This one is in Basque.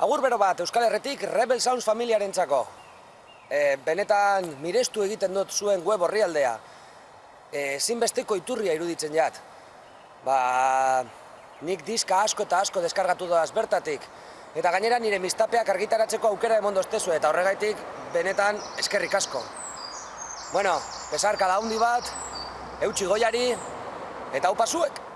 Agur bero bat, Euskal Herretik Rebel Sounds familiaren txako. E, benetan mirestu egiten dut zuen web horri aldea. E, zinbesteko iturria iruditzen jat. Ba, nik diska asko eta asko deskargatu doaz bertatik. Eta gainera nire mistapeak argitaratzeko aukera emondoztezu eta horregaitik benetan eskerrik asko. Bueno, pesarka da hundi bat, eutxi goiari, eta hau pasuek!